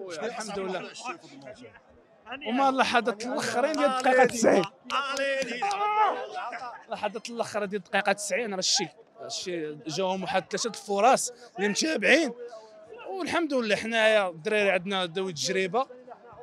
الحمد لله. وما اللحظات الأخرين ديال الدقيقة 90 اللحظات الاخرى ديال الدقيقة 90 راه الشيء الشيء جاهم واحد ثلاثة الفرص اللي متابعين. والحمد لله حنايا الدراري عندنا ذوي التجربة.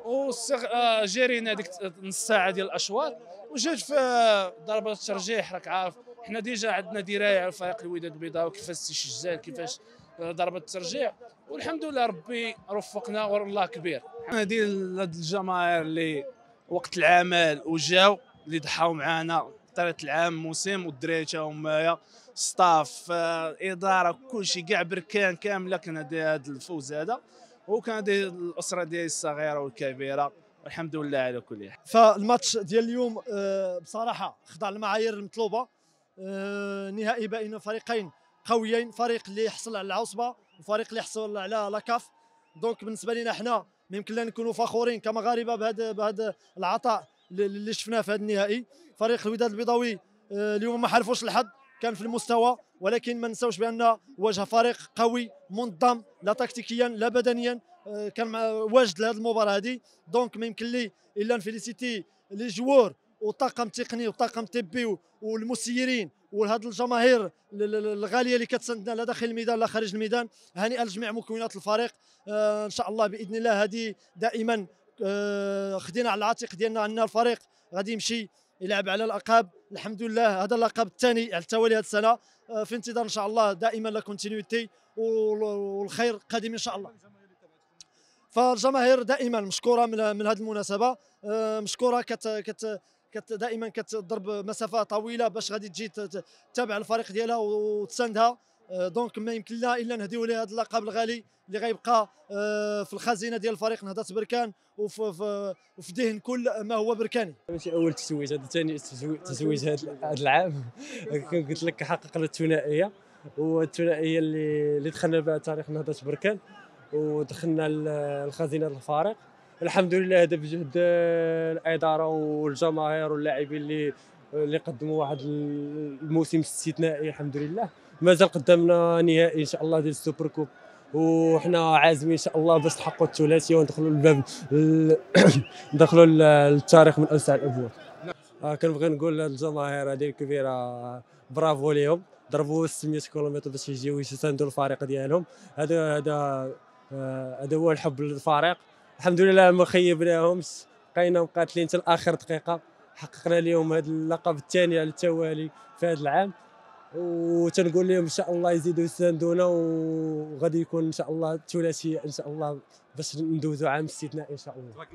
وجرينا ديك نص ساعة ديال الأشواط. وجات في ضربة الترجيح راك عارف. حنا ديجا عندنا دراية على فريق الوداد البيضاوي كيفاش استشجال كيفاش ضربة الترجيح والحمد لله ربي رفقنا والله كبير. هذه هاد الجماهير اللي وقت العمل وجاو اللي ضحاو معنا طيله العام موسم والدراري تا هما ستاف آه، إدارة كلشي كاع بركان كاملة. كان هذا الفوز هذا وكان هذه الأسرة ديالي الصغيرة والكبيرة. والحمد لله على كل حال. فالماتش ديال اليوم آه، بصراحة خضع المعايير المطلوبة. آه، نهائي بين فريقين. قويين فريق اللي حصل على العصبة وفريق اللي حصل على la CAF donc بالنسبة لنا حنا يمكن لنا نكونوا فخورين كمغاربه بهذا بهذا العطاء اللي شفناه في هذا النهائي. فريق الوداد البيضاوي آه، اليوم ما حالفوش الحظ كان في المستوى ولكن ما نساوش بأن واجه فريق قوي منظم لا تكتيكيا لا بدنيا آه، كان واجد لهذه المباراة هذه donc ما يمكن لي إلا ن féliciter les joueurs والطاقم التقني والطاقم الطبي والمسيرين وهذه الجماهير الغالية اللي كتساندنا لا داخل الميدان لا خارج الميدان هنيئا لجميع مكونات الفريق. آه إن شاء الله بإذن الله هذه دائما آه خدينا على العاتق ديالنا ان الفريق. غادي يمشي يلعب على الألقاب. الحمد لله هذا اللقب الثاني على التوالي هذه السنة. آه في انتظار إن شاء الله دائما la continuité والخير قادم إن شاء الله. فالجماهير دائما مشكورة من, هذه المناسبة. مشكورة كت, كت كت دائما كتضرب مسافة طويلة باش غادي تجي تتابع الفريق ديالها وتساندها. آه، donc ما يمكن لها إلا نهديو لها هذا اللقب الغالي اللي غيبقى آه، في الخزينة ديال الفريق نهضة بركان وفي في ذهن كل ما هو بركاني. ماشي أول تتويج هذا ثاني تتويج هذا العام. قلت لك حققنا الثنائية والثنائية اللي اللي دخلنا بها تاريخ نهضة بركان ودخلنا الخزينة الفريق الحمد لله هذا بجهد الإدارة والجماهير واللاعبين اللي اللي قدموا واحد الموسم استثنائي الحمد لله. مازال قدامنا نهائي إن شاء الله ديال السوبر كوب. وحنا عازمين إن شاء الله باش نحققوا الثلاثيه وندخلوا الباب ندخلوا للتاريخ من أوسع الابواب آه كنبغي نقول للجماهير هذه الكبيرة برافو ليهم. ضربوا 600 كيلومتر باش يجيو يساندوا الفريق ديالهم. هذا هذا آه، هذا هو الحب للفريق. الحمد لله ما خيبناهمش بقينا مقاتلين حتى لآخر دقيقة. حققنا اليوم هذا اللقب الثاني على التوالي في هذا العام. وتنقول لهم إن شاء الله يزيدوا يساندونا وغادي يكون إن شاء الله ثلاثية إن شاء الله باش ندوزوا عام استثنائي إن شاء الله.